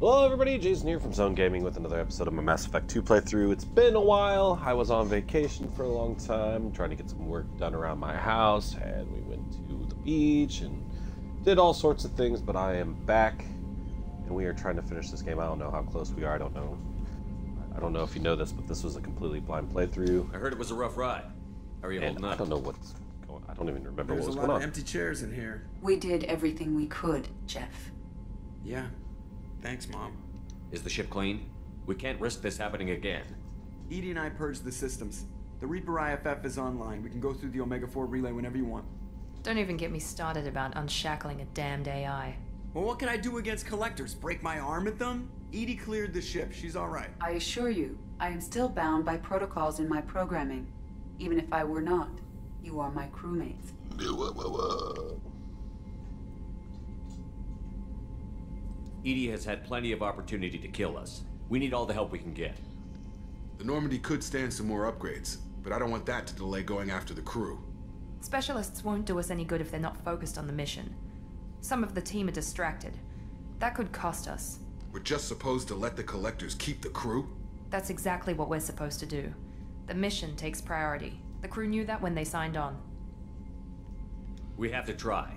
Hello everybody, Jason here from Sone Gaming with another episode of my Mass Effect 2 playthrough. It's been a while. I was on vacation for a long time, trying to get some work done around my house, and we went to the beach and did all sorts of things, but I am back, and we are trying to finish this game. I don't know how close we are, I don't know. I don't know if you know this, but this was a completely blind playthrough, I heard it was a rough ride. How are you and holding I don't know what's going I don't even remember There's what a lot of empty chairs in here. We did everything we could, Jeff. Yeah. Thanks, Mom. Is the ship clean? We can't risk this happening again. EDI and I purged the systems. The Reaper IFF is online. We can go through the Omega 4 relay whenever you want. Don't even get me started about unshackling a damned AI. Well, what can I do against collectors? Break my arm at them? EDI cleared the ship. She's alright. I assure you, I am still bound by protocols in my programming. Even if I were not, you are my crewmates. EDI has had plenty of opportunity to kill us. We need all the help we can get. The Normandy could stand some more upgrades, but I don't want that to delay going after the crew. Specialists won't do us any good if they're not focused on the mission. Some of the team are distracted. That could cost us. We're just supposed to let the collectors keep the crew? That's exactly what we're supposed to do. The mission takes priority. The crew knew that when they signed on. We have to try.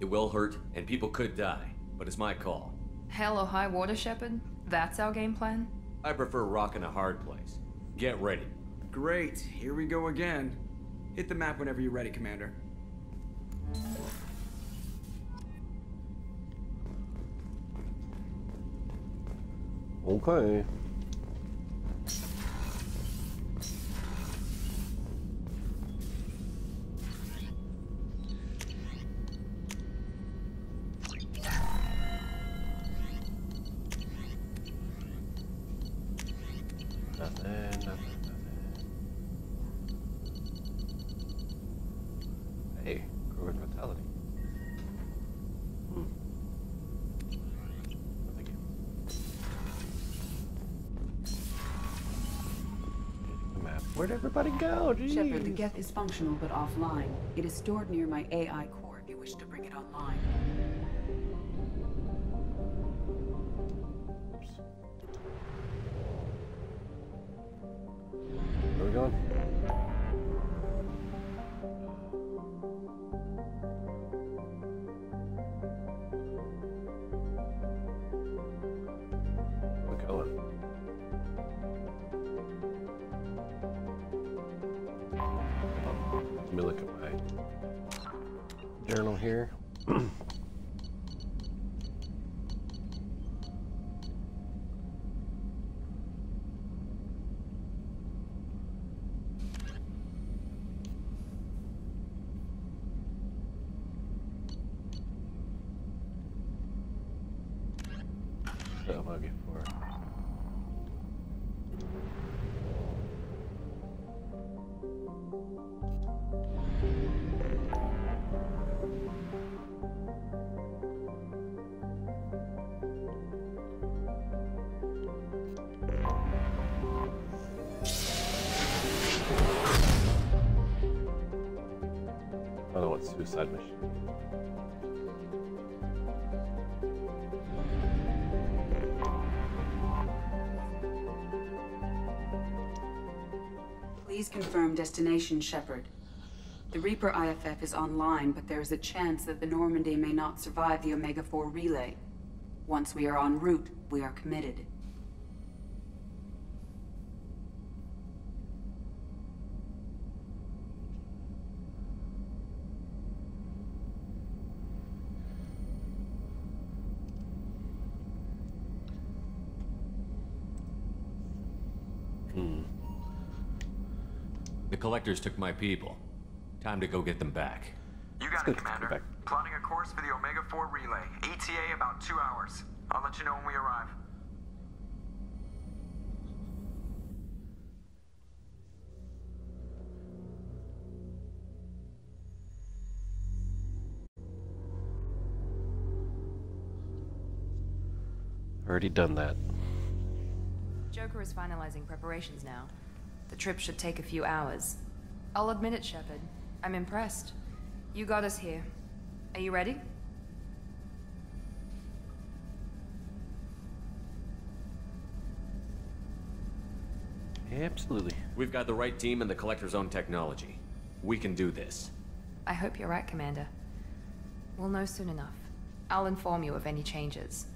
It will hurt, and people could die, but it's my call. Hell or high water, Shepard? That's our game plan? I prefer rocking a hard place. Get ready. Great. Here we go again. Hit the map whenever you're ready, Commander. Okay. Hey, Krogan Vitality. Hmm. Thank you. The map. Where'd everybody go? Jeez. Shepard, the Geth is functional but offline. It is stored near my AI core here. Destination, Shepard. The Reaper IFF is online, but there is a chance that the Normandy may not survive the Omega 4 relay. Once we are en route, we are committed. The collectors took my people. Time to go get them back. You got good it, Commander. back. Plotting a course for the Omega 4 relay. ETA about two hours. I'll let you know when we arrive. Already done that. Joker is finalizing preparations now. The trip should take a few hours. I'll admit it, Shepard. I'm impressed. You got us here. Are you ready? Absolutely. We've got the right team and the Collector's own technology. We can do this. I hope you're right, Commander. We'll know soon enough. I'll inform you of any changes.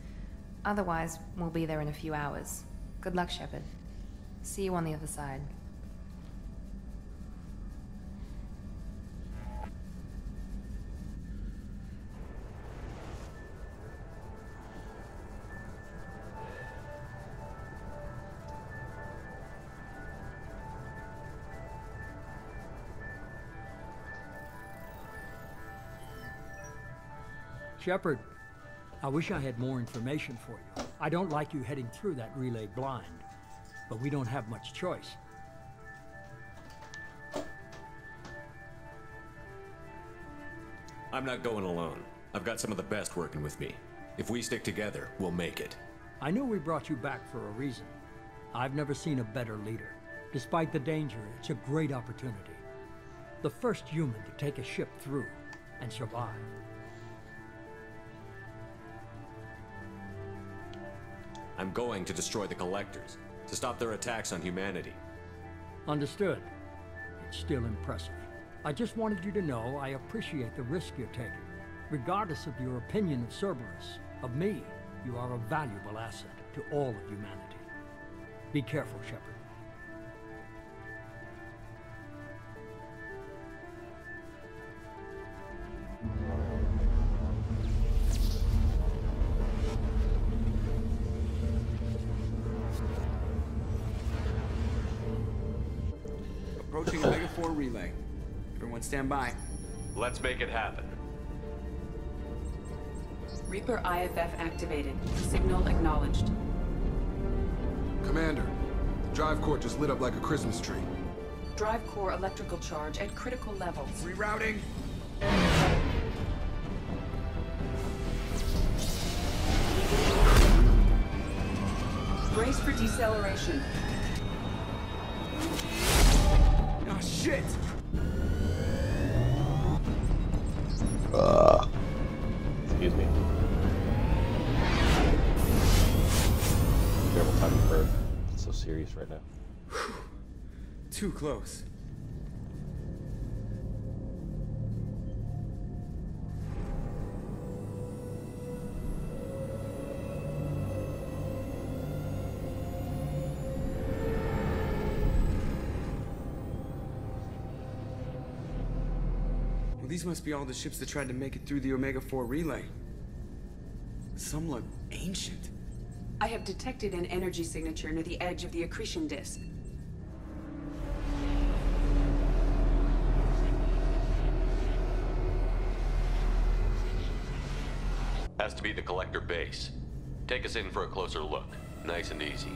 Otherwise, we'll be there in a few hours. Good luck, Shepard. See you on the other side. Shepard, I wish I had more information for you. I don't like you heading through that relay blind, but we don't have much choice. I'm not going alone. I've got some of the best working with me. If we stick together, we'll make it. I knew we brought you back for a reason. I've never seen a better leader. Despite the danger, it's a great opportunity. The first human to take a ship through and survive. I'm going to destroy the Collectors, to stop their attacks on humanity. Understood. It's still impressive. I just wanted you to know I appreciate the risk you're taking. Regardless of your opinion of Cerberus, of me, you are a valuable asset to all of humanity. Be careful, Shepard. Stand by. Let's make it happen. Reaper IFF activated. Signal acknowledged. Commander, the drive core just lit up like a Christmas tree. Drive core electrical charge at critical levels. Rerouting. Brace for deceleration. Oh shit! Serious right now. Too close. Well, these must be all the ships that tried to make it through the Omega 4 relay. Some look ancient. I have detected an energy signature near the edge of the accretion disk. Has to be the Collector base. Take us in for a closer look. Nice and easy.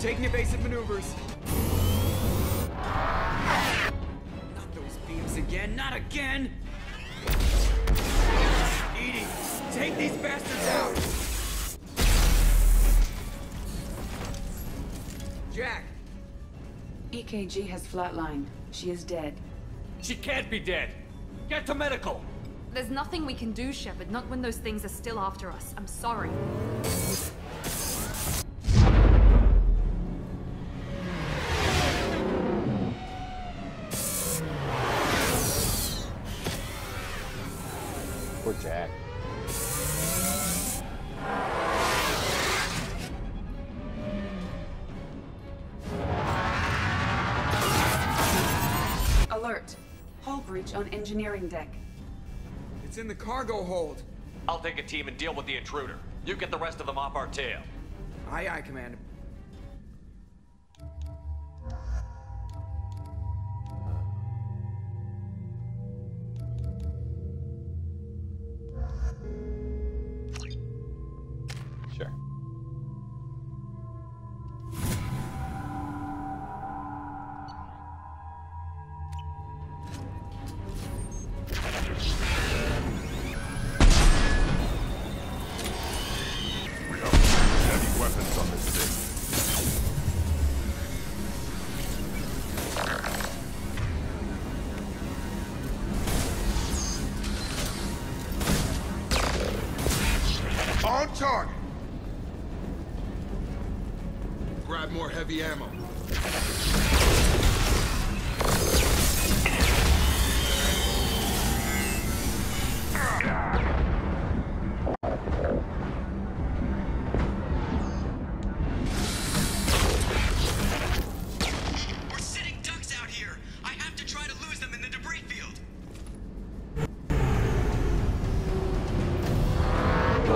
Taking evasive maneuvers. Not those beams again, not again! EDI, take these bastards out! Jack, EKG has flatlined. She is dead. She can't be dead! Get to medical! There's nothing we can do, Shepard, not when those things are still after us. I'm sorry. Cargo hold. I'll take a team and deal with the intruder. You get the rest of them off our tail. Aye, aye, Commander.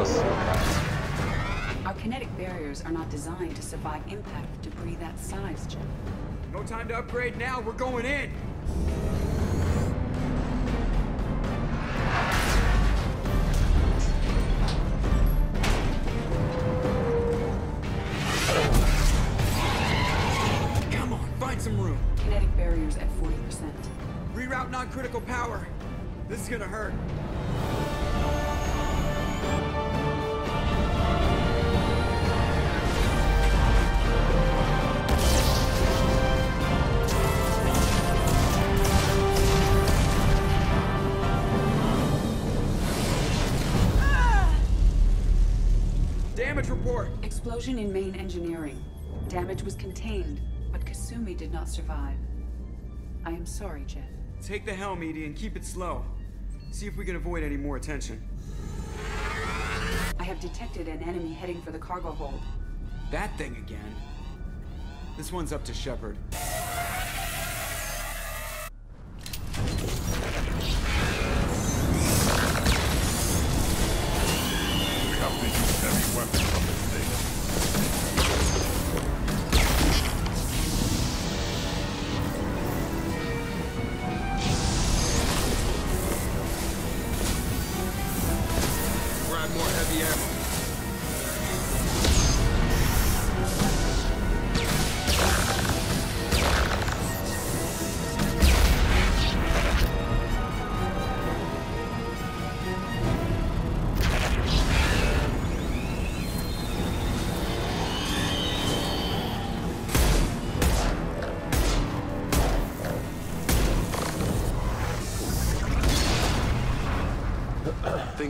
Goes so fast. Our kinetic barriers are not designed to survive impact with debris that size, Jim. No time to upgrade now, we're going in! Come on, find some room. Kinetic barriers at 40%. Reroute non-critical power. This is gonna hurt. Explosion in main engineering. Damage was contained, but Kasumi did not survive. I am sorry, Jeff. Take the helm, EDI, and keep it slow. See if we can avoid any more attention. I have detected an enemy heading for the cargo hold. That thing again. This one's up to Shepard.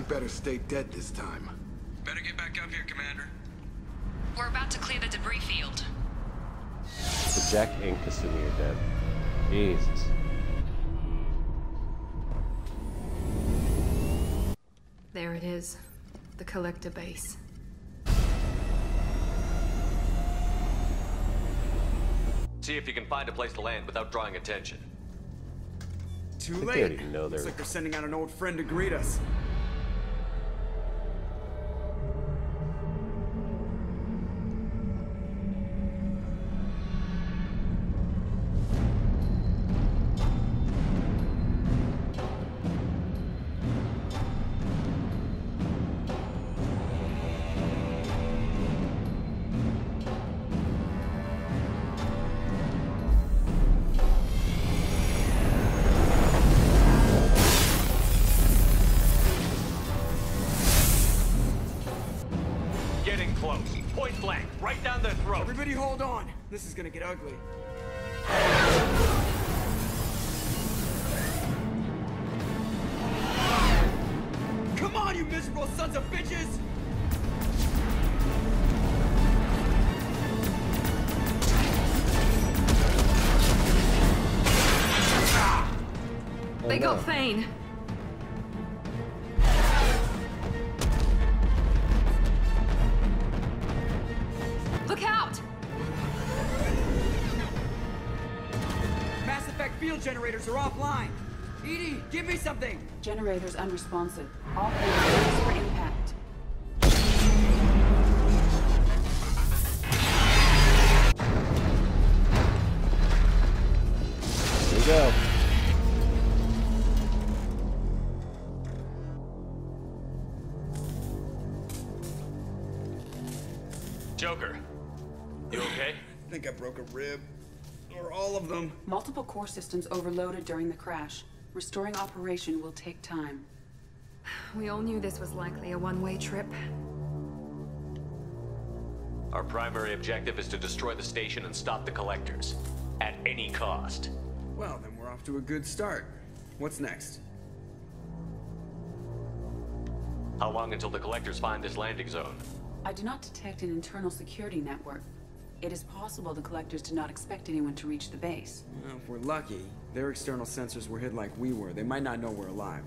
Better stay dead this time. Better get back up here, Commander. We're about to clear the debris field. So Jack and Kasumi are dead. Jesus. There it is. The collector base. See if you can find a place to land without drawing attention. Too think they late. already know Looks like they're sending out an old friend to greet us. Generators unresponsive. All hands for impact. Here we go. Joker. You okay? I think I broke a rib. Or all of them. Multiple core systems overloaded during the crash. Restoring operation will take time. We all knew this was likely a one-way trip. Our primary objective is to destroy the station and stop the collectors. At any cost. Well, then we're off to a good start. What's next? How long until the collectors find this landing zone? I do not detect an internal security network. It is possible the collectors did not expect anyone to reach the base. Well, if we're lucky, their external sensors were hid like we were. They might not know we're alive.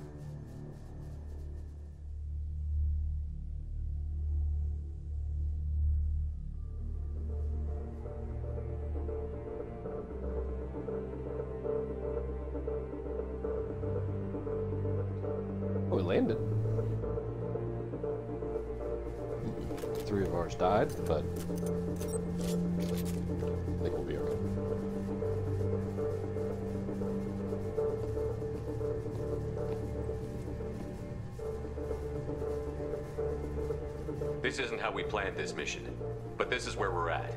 Planned this mission, but this is where we're at.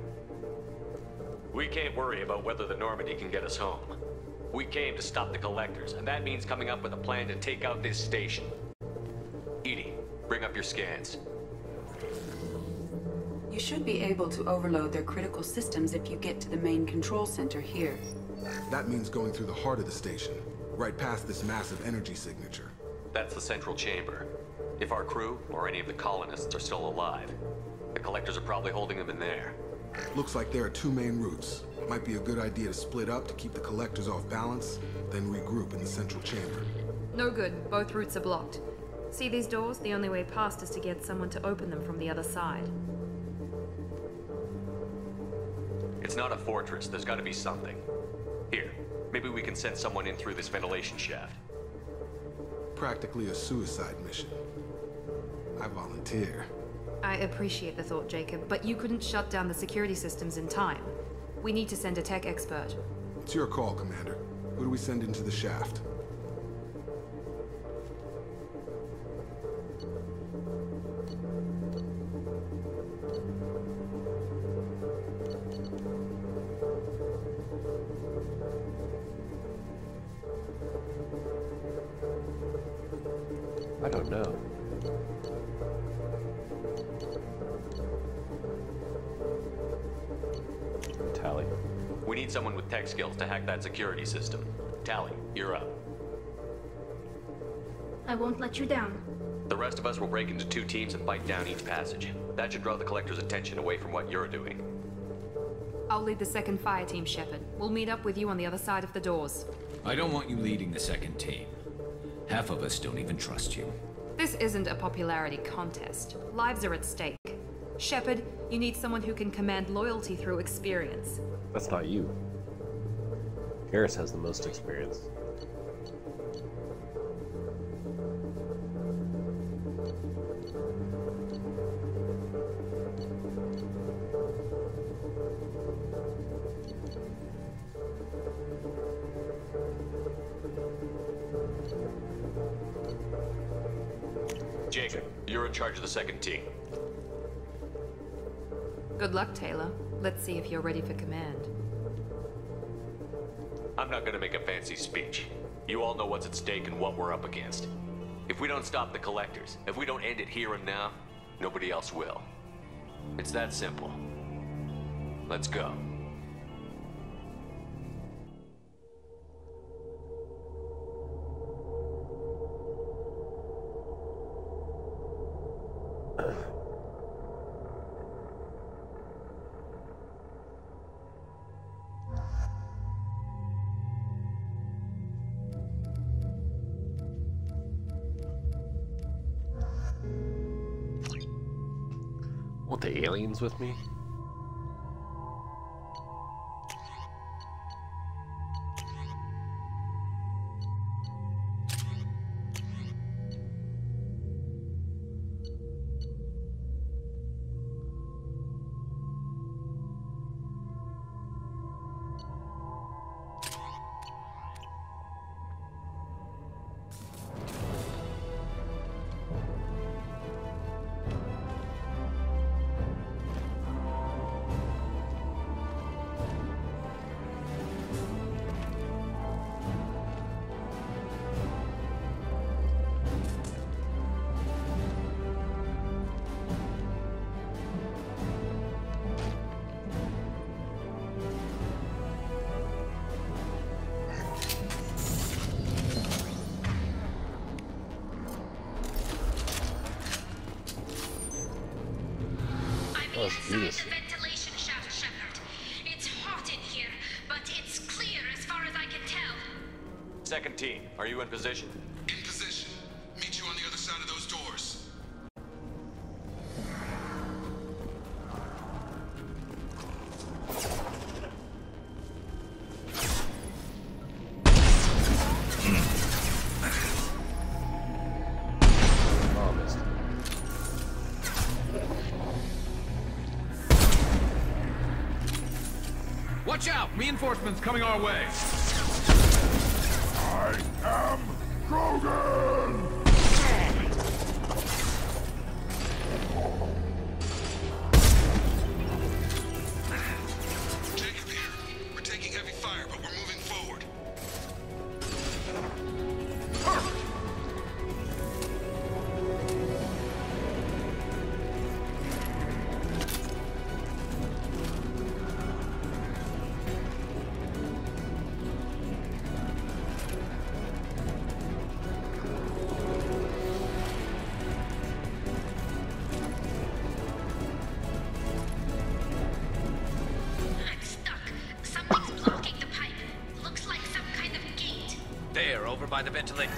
We can't worry about whether the Normandy can get us home. We came to stop the collectors, and that means coming up with a plan to take out this station. EDI, bring up your scans. You should be able to overload their critical systems if you get to the main control center here. That means going through the heart of the station, right past this massive energy signature. That's the central chamber. If our crew, or any of the colonists, are still alive, the collectors are probably holding them in there. Looks like there are two main routes. Might be a good idea to split up to keep the collectors off balance, then regroup in the central chamber. No good. Both routes are blocked. See these doors? The only way past is to get someone to open them from the other side. It's not a fortress, there's gotta be something. Here, maybe we can send someone in through this ventilation shaft. Practically a suicide mission. I volunteer. I appreciate the thought, Jacob, but you couldn't shut down the security systems in time. We need to send a tech expert. It's your call, Commander. Who do we send into the shaft? I don't know. Need someone with tech skills to hack that security system. Tali, you're up. I won't let you down. The rest of us will break into two teams and fight down each passage. That should draw the collector's attention away from what you're doing. I'll lead the second fire team, Shepard. We'll meet up with you on the other side of the doors. I don't want you leading the second team. Half of us don't even trust you. This isn't a popularity contest. Lives are at stake. Shepard, you need someone who can command loyalty through experience. That's not you. Garrus has the most experience. Jacob, you're in charge of the second team. Luck, Taylor. Let's see if you're ready for command. I'm not gonna make a fancy speech. You all know what's at stake and what we're up against. If we don't stop the collectors, if we don't end it here and now, nobody else will. It's that simple. Let's go. Aliens with me? Are you in position? In position. Meet you on the other side of those doors. Watch out! Reinforcements coming our way! There, over by the ventilator.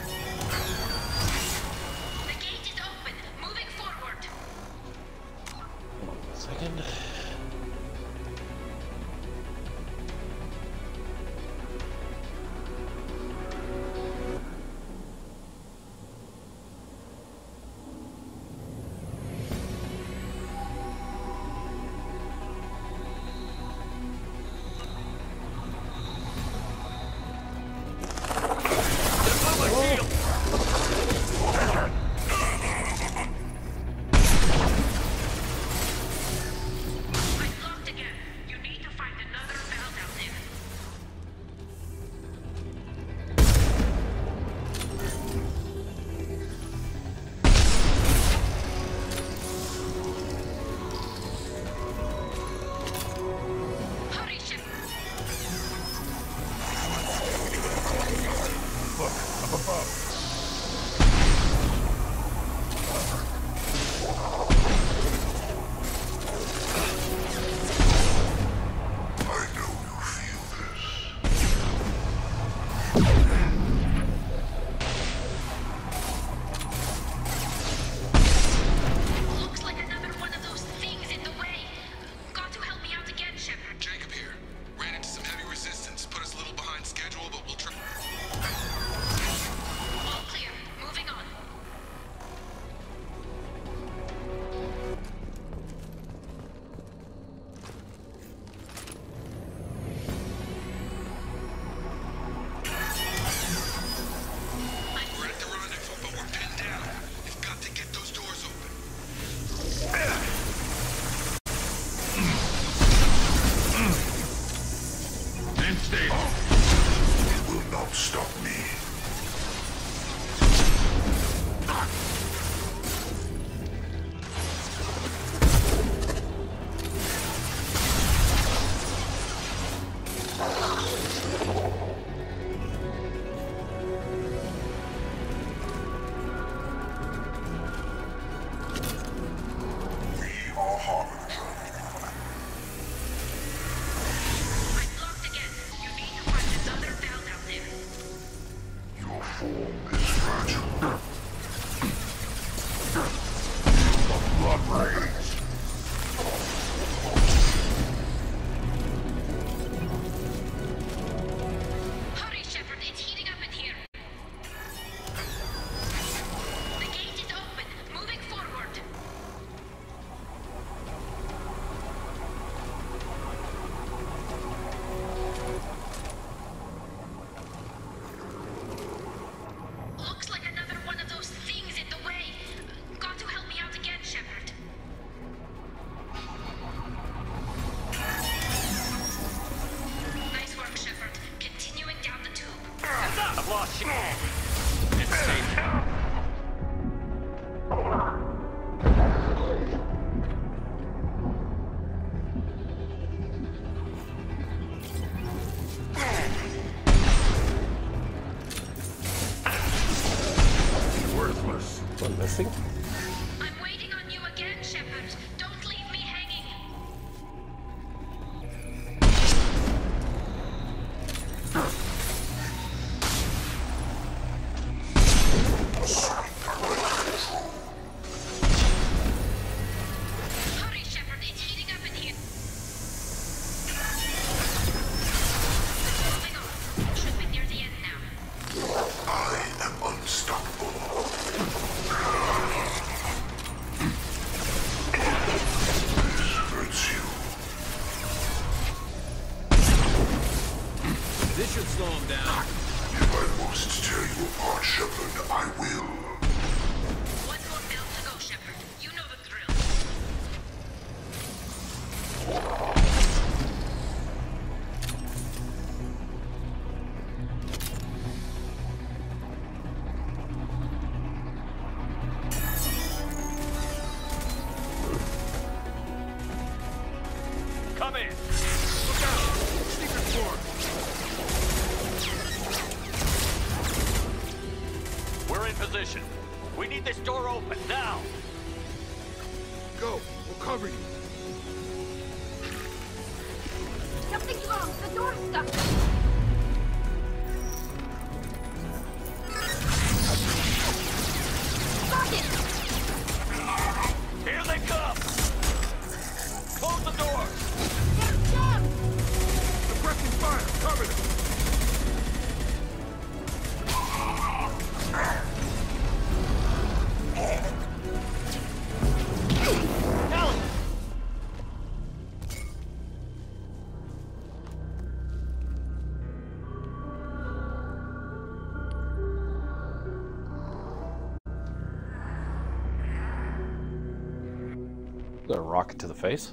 Rocket to the face?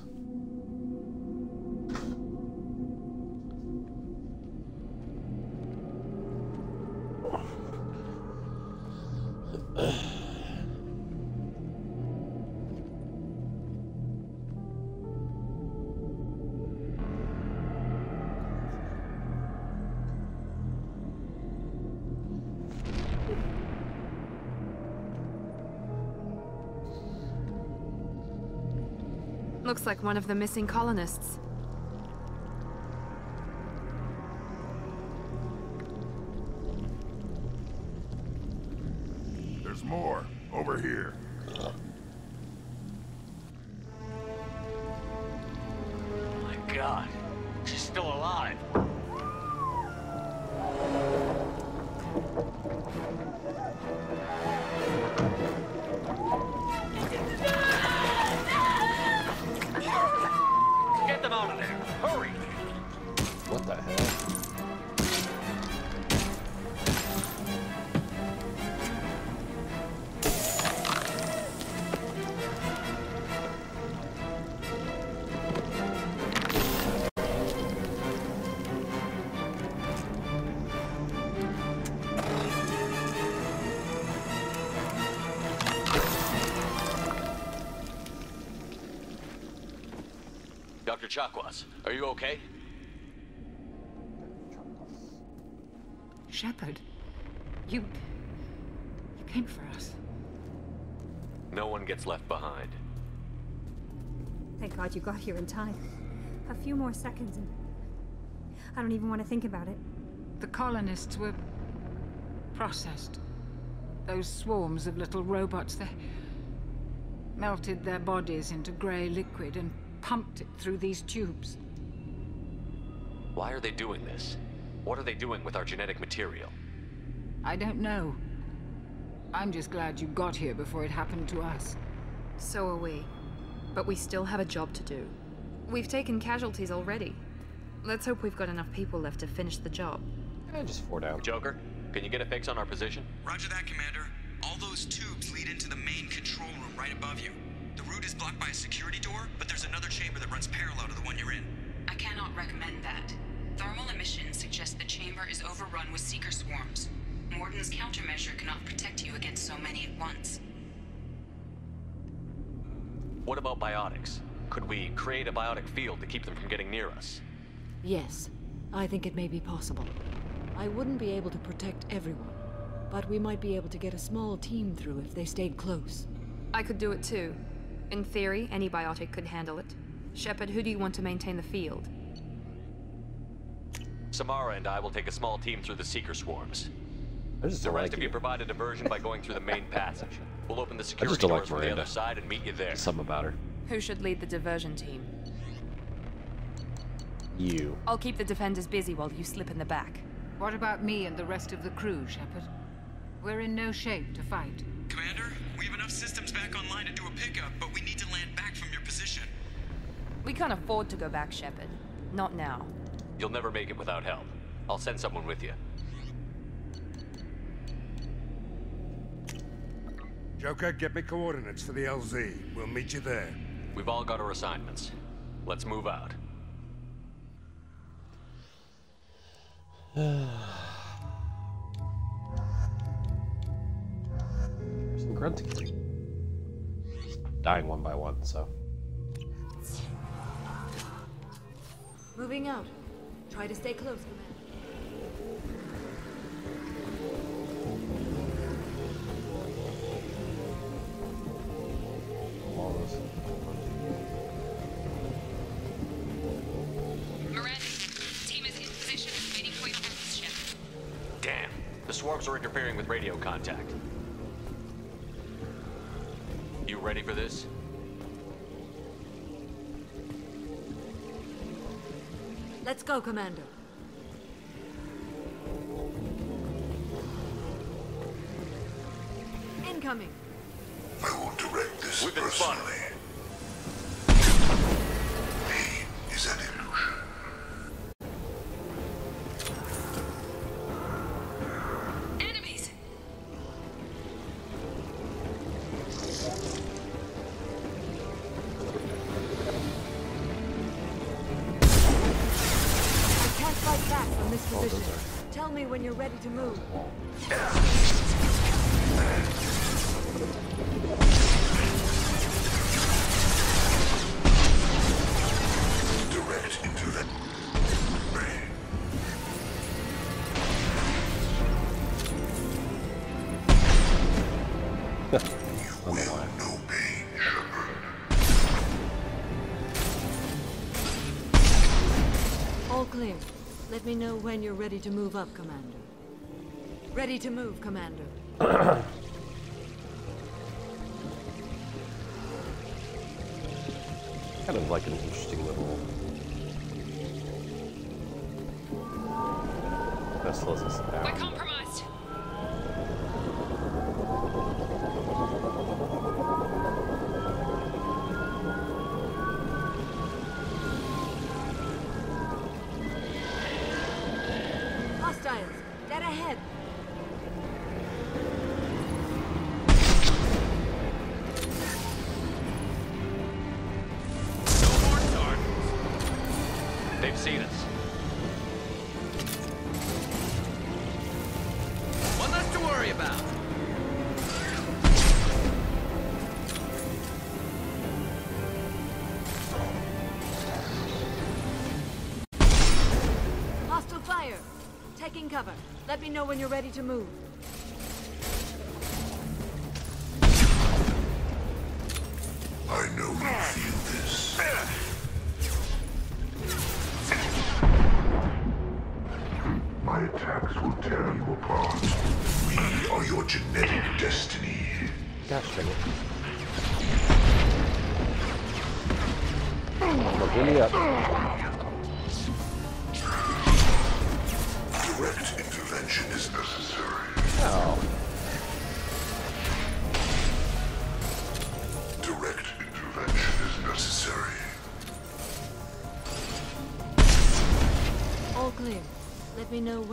Looks like one of the missing colonists. There's more. Over here. Oh My God. She's still alive. Get them out of there. Hurry. What the hell? Chakwas, are you okay? Shepard, you. You came for us. No one gets left behind. Thank God you got here in time. A few more seconds and. I don't even want to think about it. The colonists were. processed. Those swarms of little robots, they. melted their bodies into grey liquid and pumped it through these tubes. Why are they doing this? What are they doing with our genetic material? I don't know. I'm just glad you got here before it happened to us. So are we. But we still have a job to do. We've taken casualties already. Let's hope we've got enough people left to finish the job. Eh, just four down. Joker, can you get a fix on our position? Roger that, Commander. All those tubes lead into the main control room right above you. The route is blocked by a security door, but there's another chamber that runs parallel to the one you're in. I cannot recommend that. Thermal emissions suggest the chamber is overrun with seeker swarms. Mordin's countermeasure cannot protect you against so many at once. What about biotics? Could we create a biotic field to keep them from getting near us? Yes, I think it may be possible. I wouldn't be able to protect everyone, but we might be able to get a small team through if they stayed close. I could do it too. In theory, any biotic could handle it. Shepard, who do you want to maintain the field? Samara and I will take a small team through the seeker swarms. I just The rest like of you you. provide a diversion by going through the main passage. We'll open the I security just don't like doors from the Miranda. other side and meet you there. Something about her. Who should lead the diversion team? You. I'll keep the defenders busy while you slip in the back. What about me and the rest of the crew, Shepard? We're in no shape to fight. Back online to do a pickup, but we need to land back from your position. We can't afford to go back, Shepard. Not now. You'll never make it without help. I'll send someone with you. Joker, get me coordinates for the LZ. We'll meet you there. We've all got our assignments. Let's move out. There's some grunting. Dying one by one, so. Moving out. Try to stay close, Commander. Miranda, team is in position at the meeting point on this ship. Damn. The swarms are interfering with radio contact. You ready for this? Let's go, Commander. Let me know when you're ready to move up, Commander. Ready to move, Commander. Kind of like an interesting little. Me know when you're ready to move. I know you feel this. My attacks will tear you apart. We are your genetic destiny. Gosh dang it. Well, give me up.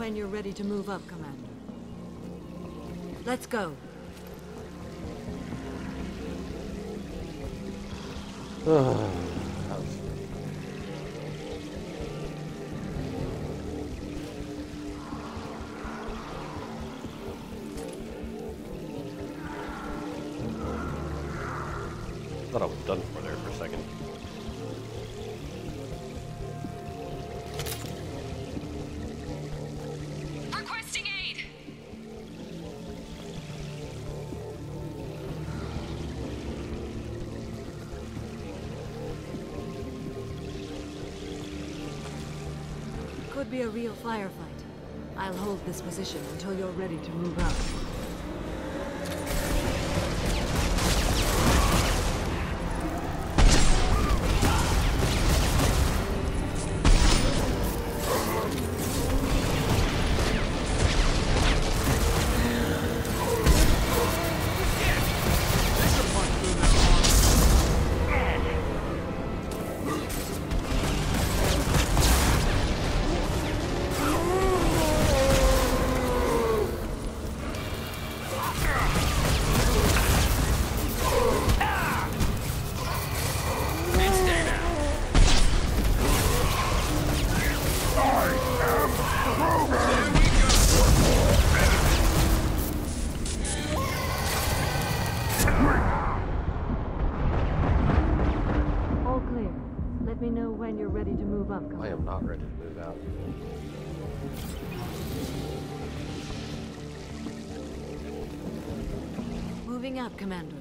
When you're ready to move up, Commander. Let's go. Thought be a real firefight. I'll hold this position until you're ready to move out. Giving up, Commander.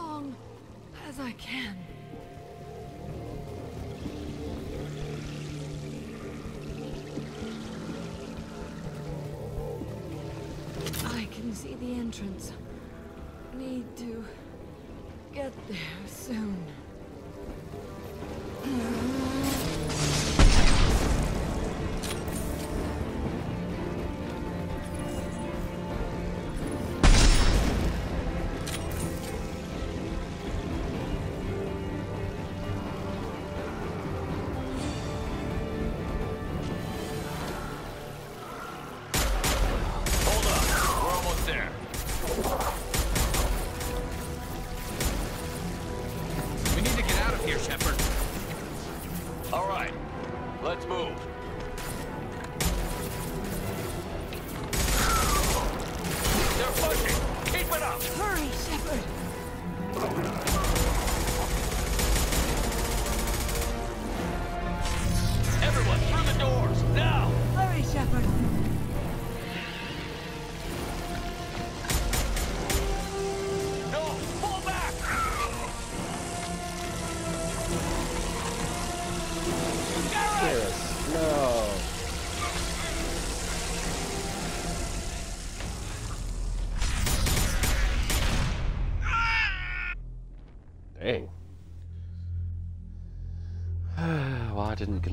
Long as I can. I can see the entrance.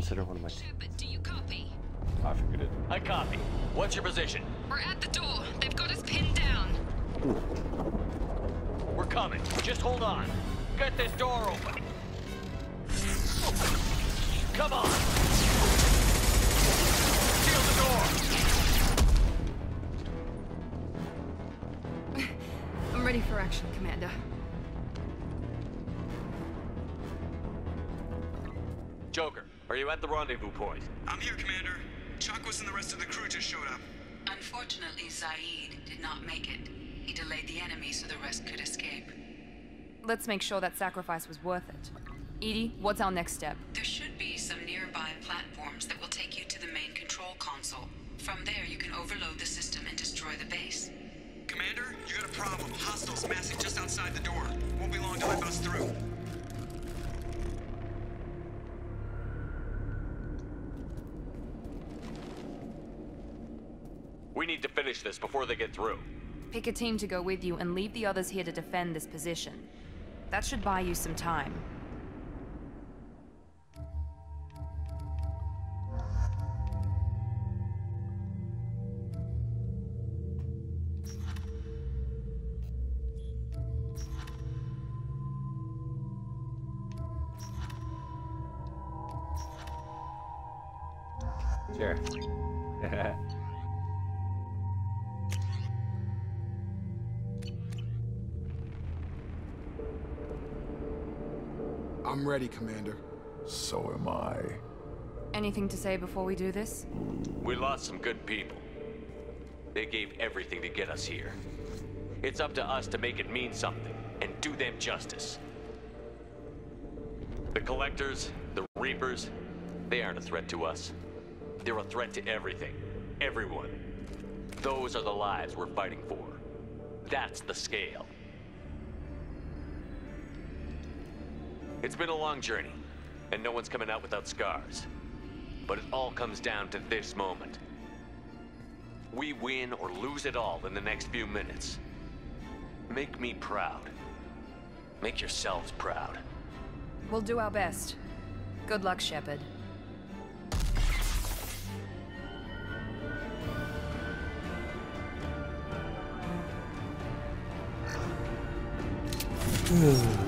Consider one of my. Do you copy? I figured it. I copy. What's your position? We're at the door. They've got us pinned down. We're coming. Just hold on. Get this door open. Come on. Seal the door. I'm ready for action, Commander. You at the rendezvous point? I'm here, Commander. Chakwas and the rest of the crew just showed up. Unfortunately, Zaeed did not make it. He delayed the enemy so the rest could escape. Let's make sure that sacrifice was worth it. EDI, what's our next step? There should be some nearby platforms that will take you to the main control console. From there, you can overload the system and destroy the base. Commander, you got a problem. Hostiles massing just outside the door. Won't be long till I bust through. This before they get through. Pick a team to go with you and leave the others here to defend this position. That should buy you some time. Ready, Commander. So am I. Anything to say before we do this? We lost some good people. They gave everything to get us here. It's up to us to make it mean something and do them justice. The Collectors, the Reapers, they aren't a threat to us. They're a threat to everything. Everyone. Those are the lives we're fighting for. That's the scale. It's been a long journey, and no one's coming out without scars. But it all comes down to this moment. We win or lose it all in the next few minutes. Make me proud. Make yourselves proud. We'll do our best. Good luck, Shepard. Trouble!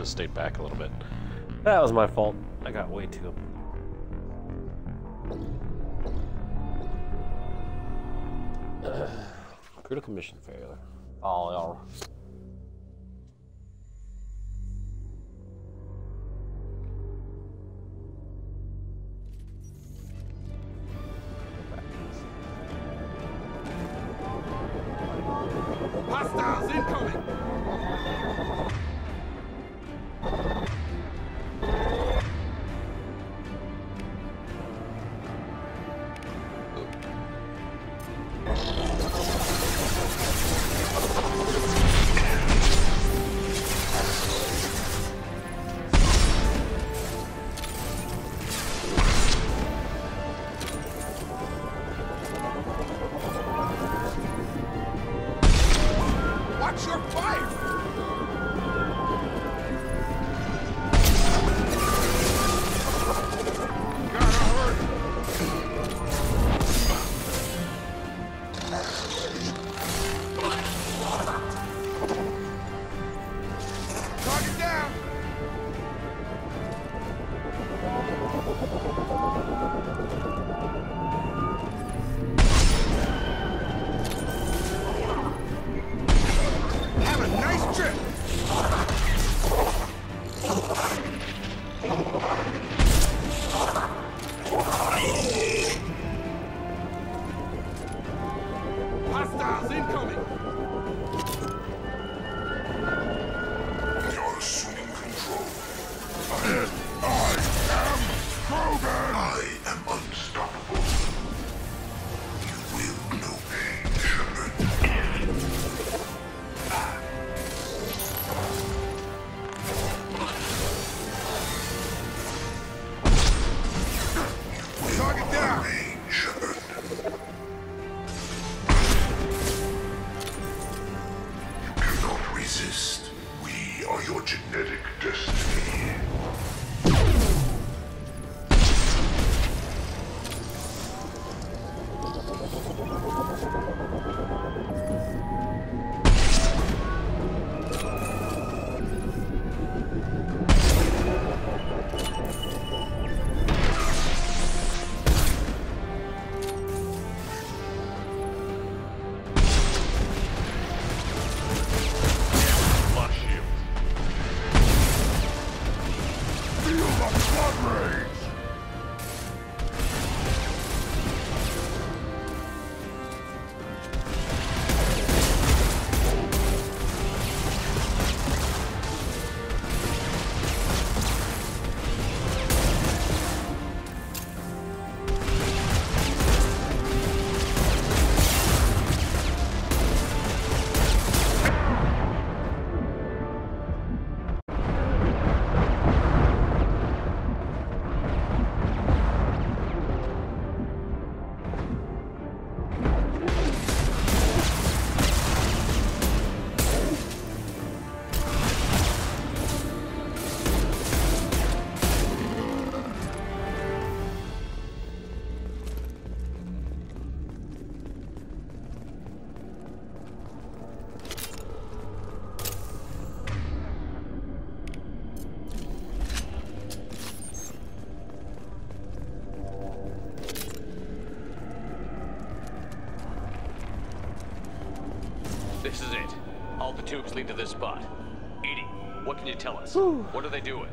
should have stayed back a little bit. That was my fault. I got way too... Critical mission failure. Oh, This is it. All the tubes lead to this spot. EDI, what can you tell us? Whew. What are they doing?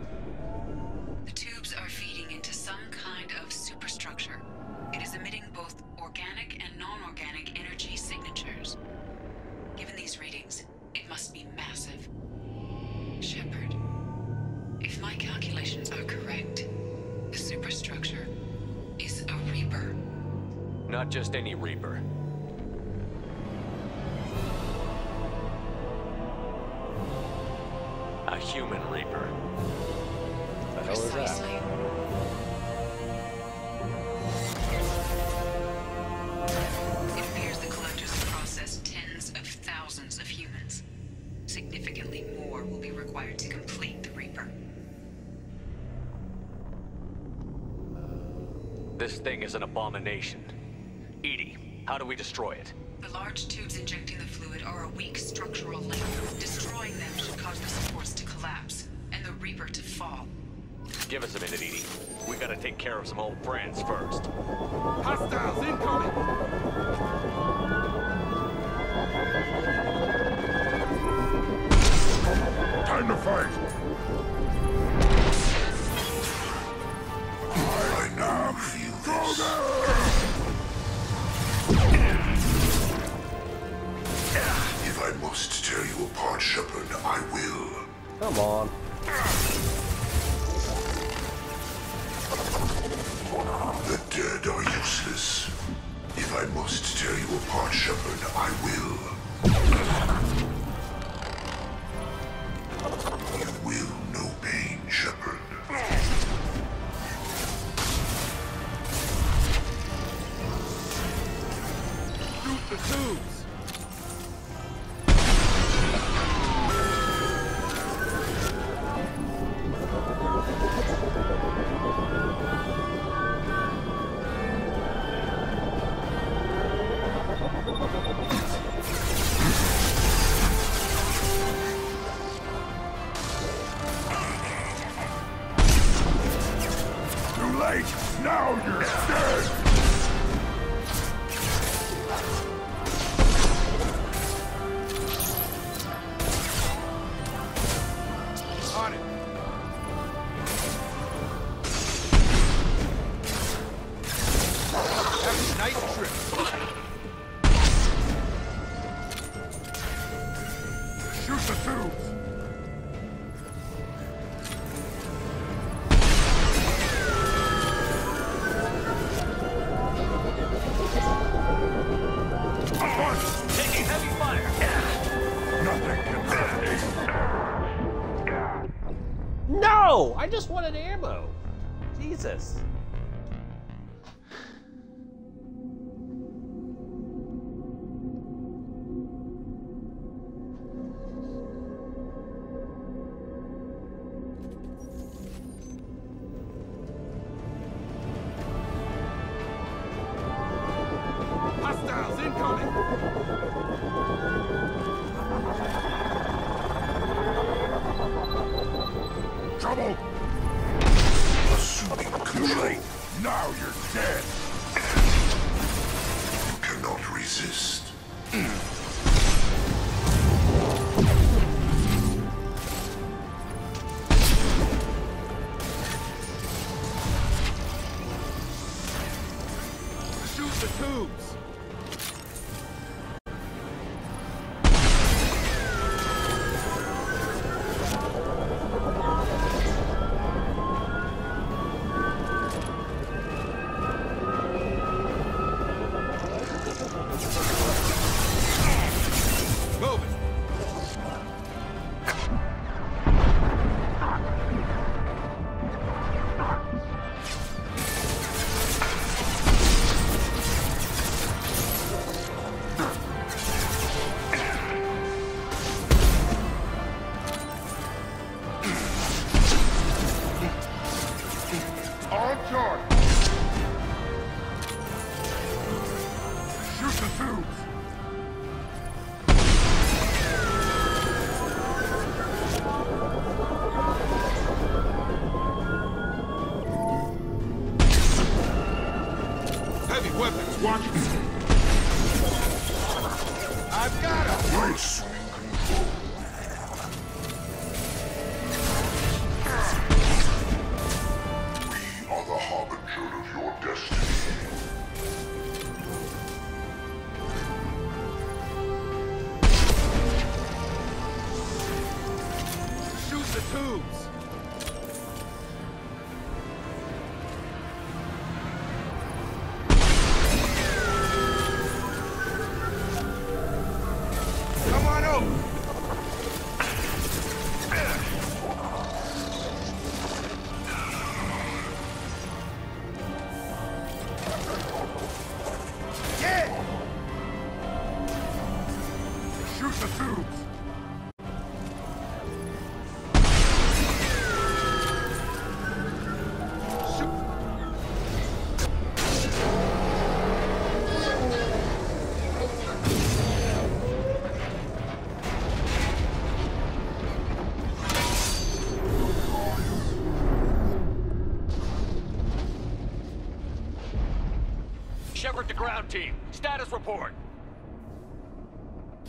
Shepard to ground team. Status report.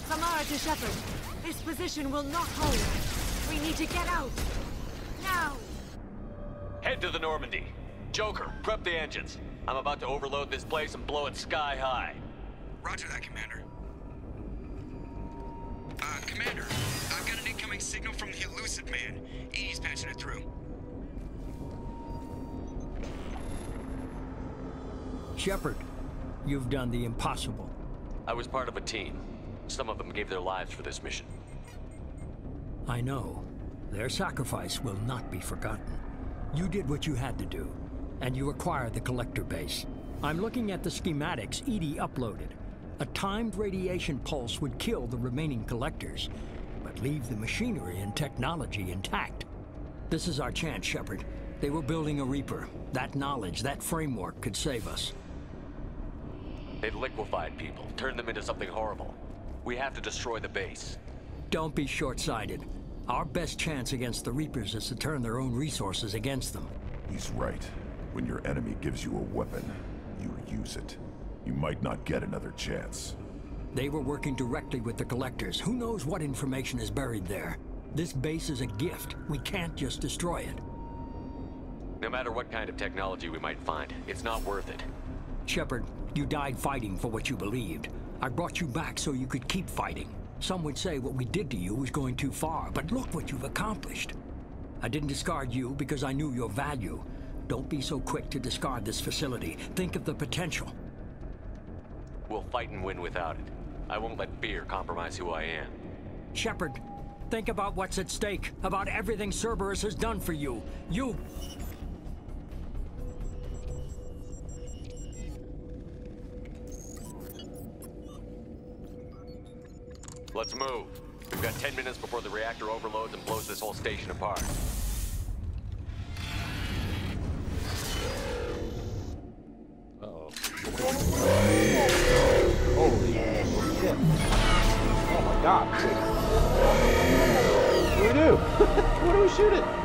Samara to Shepard. This position will not hold. We need to get out. Now! Head to the Normandy. Joker, prep the engines. I'm about to overload this place and blow it sky high. Roger that, Commander. Uh, Commander, I've got an incoming signal from the Illusive Man. EDI's patching it through. Shepard, you've done the impossible. I was part of a team. Some of them gave their lives for this mission. I know. Their sacrifice will not be forgotten. You did what you had to do, and you acquired the Collector base. I'm looking at the schematics EDI uploaded. A timed radiation pulse would kill the remaining Collectors, but leave the machinery and technology intact. This is our chance, Shepard. They were building a Reaper. That knowledge, that framework could save us. They've liquefied people, turned them into something horrible. We have to destroy the base. Don't be short-sighted. Our best chance against the Reapers is to turn their own resources against them. He's right. When your enemy gives you a weapon, you use it. You might not get another chance. They were working directly with the Collectors. Who knows what information is buried there? This base is a gift. We can't just destroy it. No matter what kind of technology we might find, it's not worth it. Shepard, you died fighting for what you believed. I brought you back so you could keep fighting. Some would say what we did to you was going too far, but look what you've accomplished. I didn't discard you because I knew your value. Don't be so quick to discard this facility. Think of the potential. We'll fight and win without it. I won't let fear compromise who I am. Shepard, think about what's at stake, about everything Cerberus has done for you. You... Let's move. We've got 10 minutes before the reactor overloads and blows this whole station apart. Uh-oh. Holy shit. Oh my god. What do we do? what do we shoot it?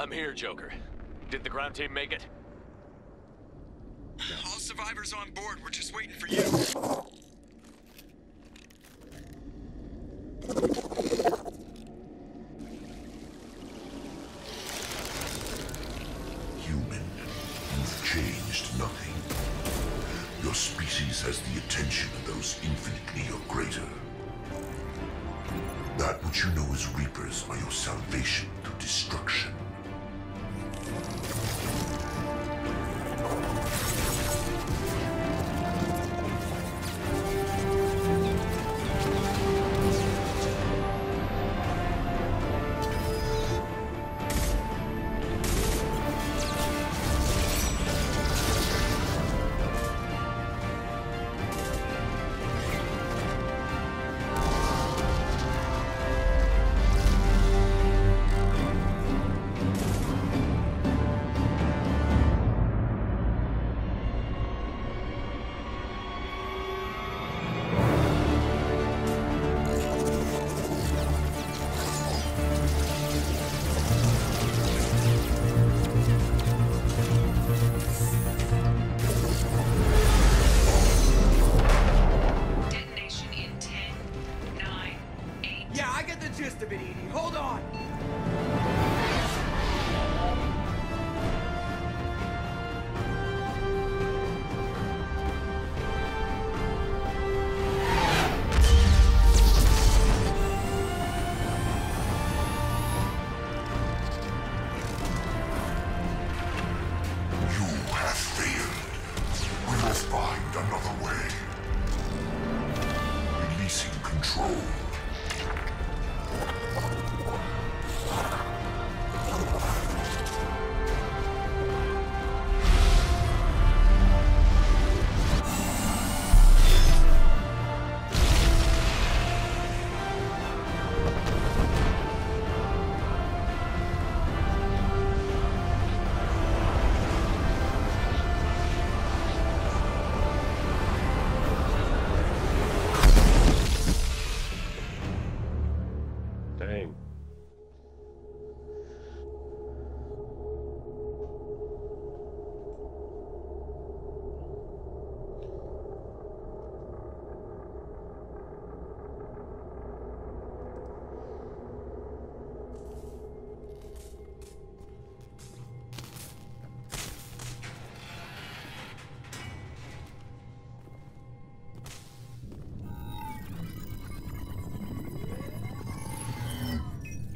I'm here, Joker. Did the ground team make it? All survivors on board. We're just waiting for you.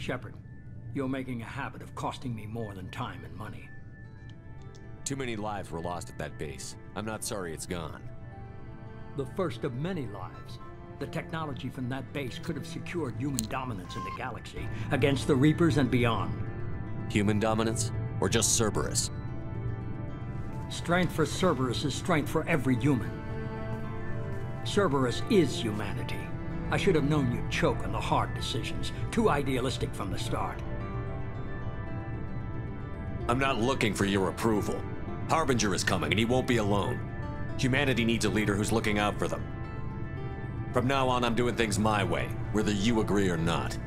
Shepard, you're making a habit of costing me more than time and money. Too many lives were lost at that base. I'm not sorry it's gone. The first of many lives. The technology from that base could have secured human dominance in the galaxy against the Reapers and beyond. Human dominance? Or just Cerberus? Strength for Cerberus is strength for every human. Cerberus is humanity. I should have known you'd choke on the hard decisions. Too idealistic from the start. I'm not looking for your approval. Harbinger is coming, and he won't be alone. Humanity needs a leader who's looking out for them. From now on, I'm doing things my way, whether you agree or not.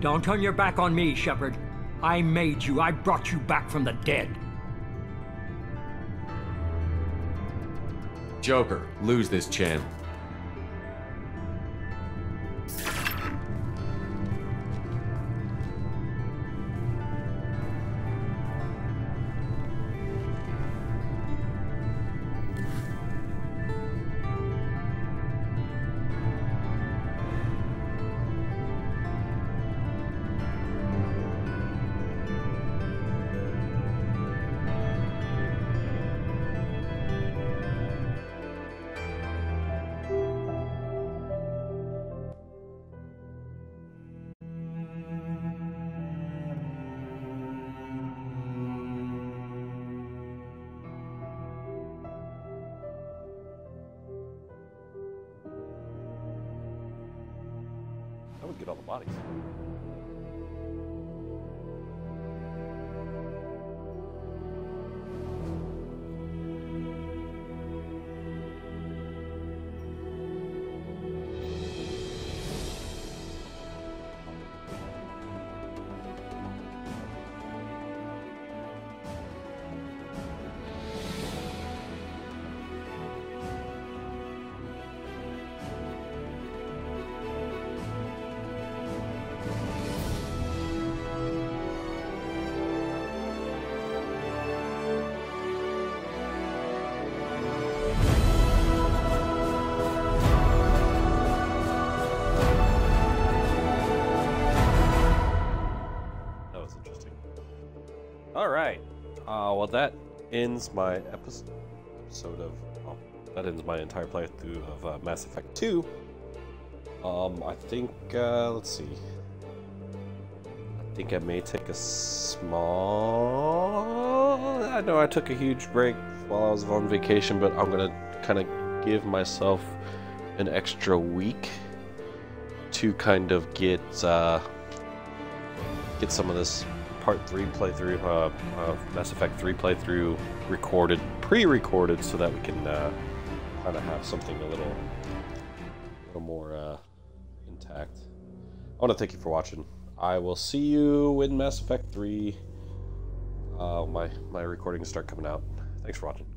Don't turn your back on me, Shepard. I made you. I brought you back from the dead. Joker, lose this channel. Uh, well, that ends my episode of. Well, that ends my entire playthrough of uh, Mass Effect 2. Um, I think. Uh, let's see. I think I may take a small. I know I took a huge break while I was on vacation, but I'm gonna kind of give myself an extra week to kind of get uh, get some of this part three playthrough, uh, uh, Mass Effect three playthrough recorded, pre-recorded, so that we can uh, kind of have something a little, a little more uh, intact. I want to thank you for watching. I will see you in Mass Effect three. Uh, my my recordings start coming out. Thanks for watching.